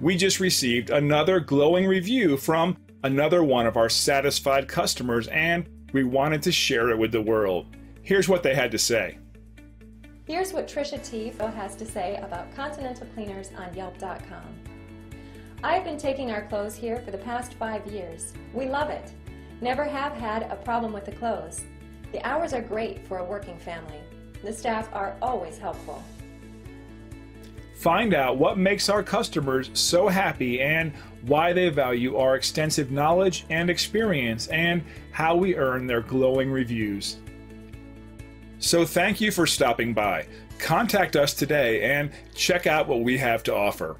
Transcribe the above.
we just received another glowing review from another one of our satisfied customers, and we wanted to share it with the world. Here's what they had to say. Here's what Tricia Tifo has to say about Continental Cleaners on Yelp.com. I've been taking our clothes here for the past five years. We love it. Never have had a problem with the clothes. The hours are great for a working family. The staff are always helpful. Find out what makes our customers so happy and why they value our extensive knowledge and experience and how we earn their glowing reviews. So thank you for stopping by. Contact us today and check out what we have to offer.